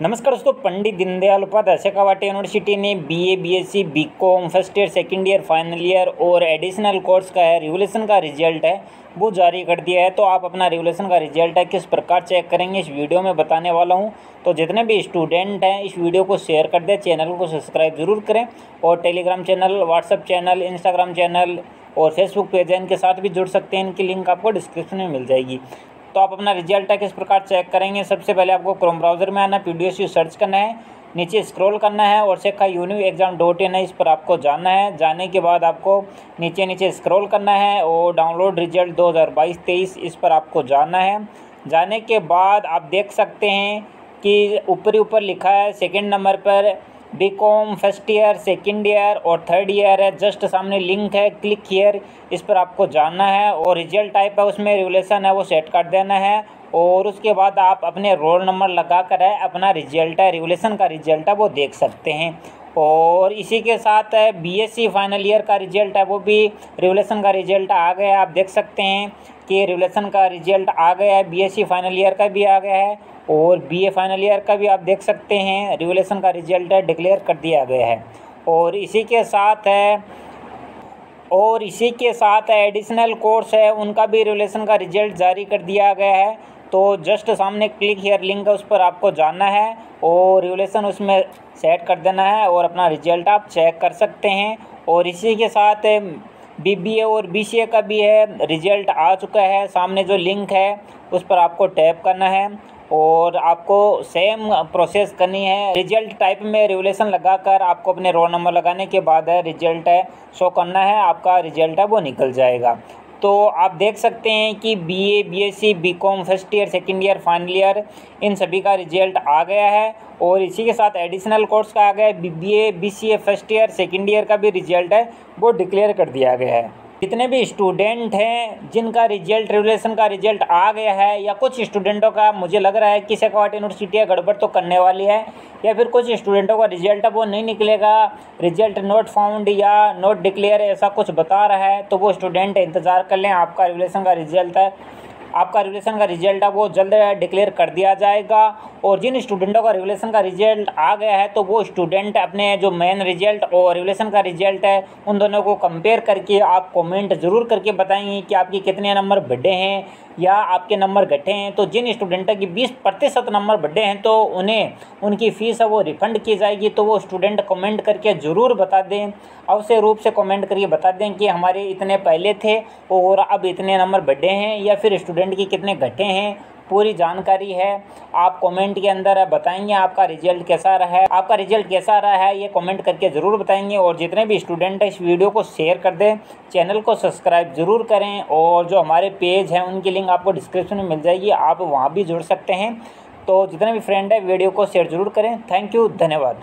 नमस्कार दोस्तों पंडित दीनदयाल उपाध्याय शेखावाटी यूनिवर्सिटी ने BA, BSc, BCom first year second year final year और एडिशनल कोर्स का है रिवोल्यूशन का रिज़ल्ट है वो जारी कर दिया है। तो आप अपना रिवोल्यूशन का रिज़ल्ट है किस प्रकार चेक करेंगे इस वीडियो में बताने वाला हूँ। तो जितने भी स्टूडेंट हैं इस वीडियो को शेयर कर दें चैनल को सब्सक्राइब ज़रूर करें और Telegram channel WhatsApp channel Instagram channel और फेसबुक पेज है इनके साथ भी जुड़ सकते हैं। इनकी लिंक आपको डिस्क्रिप्शन में मिल जाएगी। तो आप अपना रिज़ल्ट है किस प्रकार चेक करेंगे? सबसे पहले आपको क्रोम ब्राउज़र में आना है पी सर्च करना है, नीचे स्क्रॉल करना है और सेखा यूनिव एग्ज़ाम डॉट इन है, इस पर आपको जाना है। जाने के बाद आपको नीचे नीचे स्क्रॉल करना है और डाउनलोड रिज़ल्ट 2022-23 इस पर आपको जाना है। जाने के बाद आप देख सकते हैं कि ऊपरी ऊपर लिखा है सेकंड नंबर पर B Com first year second year और थर्ड ईयर है। जस्ट सामने लिंक है क्लिक हियर इस पर आपको जानना है और रिज़ल्ट टाइप है, उसमें रेगुलेशन है, वो सेट कर देना है। और उसके बाद आप अपने रोल नंबर लगा कर है, अपना रिज़ल्ट है रेगुलेशन का रिज़ल्ट है, वो देख सकते हैं। और इसी के साथ है बीएससी फाइनल ईयर का रिज़ल्ट है, वो भी रेगुलेशन का रिज़ल्ट आ गया आप देख सकते हैं कि रेगुलेशन का रिज़ल्ट आ गया है बीएससी फाइनल ईयर का भी आ गया है। और बीए फाइनल ईयर का भी आप देख सकते हैं। रेगुलेशन का रिज़ल्ट डिक्लेयर कर दिया गया है। और इसी के साथ है, और इसी के साथ एडिशनल कोर्स है, उनका भी रेगुलेशन का रिज़ल्ट जारी कर दिया गया है। तो जस्ट सामने क्लिक हेयर लिंक है, उस पर आपको जाना है और रेगुलेशन उसमें सेट कर देना है और अपना रिज़ल्ट आप चेक कर सकते हैं। और इसी के साथ बीबीए और बीसीए का भी है रिज़ल्ट आ चुका है, सामने जो लिंक है, उस पर आपको टैप करना है और आपको सेम प्रोसेस करनी है। रिज़ल्ट टाइप में रेगुलेशन लगाकर आपको अपने रोल नंबर लगाने के बाद है रिज़ल्ट है शो करना है, आपका रिज़ल्ट है, वो निकल जाएगा। तो आप देख सकते हैं कि B A B S C B Com first year second year final year इन सभी का रिज़ल्ट आ गया है। और इसी के साथ एडिशनल कोर्स का आ गया है। B B A B C A first year second year का भी रिज़ल्ट है, वो डिक्लेयर कर दिया गया है। जितने भी स्टूडेंट हैं जिनका रिज़ल्ट रेगुलेशन का रिज़ल्ट आ गया है, या कुछ स्टूडेंटों का मुझे लग रहा है कि सेकवाट यूनिवर्सिटी गड़बड़ तो करने वाली है, या फिर कुछ स्टूडेंटों का रिज़ल्ट अब वो नहीं निकलेगा, रिज़ल्ट नोट फाउंड या नोट डिक्लेयर ऐसा कुछ बता रहा है तो वो स्टूडेंट इंतज़ार कर लें, आपका रेगुलेशन का रिज़ल्ट है। आपका रेगुलेशन का रिज़ल्ट है, वो जल्द डिक्लेयर कर दिया जाएगा। और जिन स्टूडेंटों का रेगुलेशन का रिज़ल्ट आ गया है तो वो स्टूडेंट अपने जो मेन रिज़ल्ट और रेगुलेशन का रिज़ल्ट है, उन दोनों को कंपेयर करके आप कमेंट ज़रूर करके बताएँगे कि आपके कितने नंबर बढ़े हैं या आपके नंबर घटे हैं। तो जिन स्टूडेंटों की बीस प्रतिशत नंबर बढ़े हैं तो उन्हें उनकी फ़ीस है, वो रिफ़ंड की जाएगी। तो वो स्टूडेंट कमेंट करके ज़रूर बता दें। अवश्य रूप से कमेंट करके बता दें कि हमारे इतने पहले थे और अब इतने नंबर बढ़े हैं या फिर स्टूडेंट की कितने घटे हैं, पूरी जानकारी है। आप कमेंट के अंदर बताएँगे आपका रिज़ल्ट कैसा रहा है। आपका रिज़ल्ट कैसा रहा है, ये कमेंट करके ज़रूर बताएँगे। और जितने भी स्टूडेंट हैं, इस वीडियो को शेयर कर दें। चैनल को सब्सक्राइब ज़रूर करें। और जो हमारे पेज हैं, उनकी लिंक आपको डिस्क्रिप्शन में मिल जाएगी। आप वहाँ भी जुड़ सकते हैं। तो जितने भी फ्रेंड है वीडियो को शेयर ज़रूर करें। थैंक यू धन्यवाद।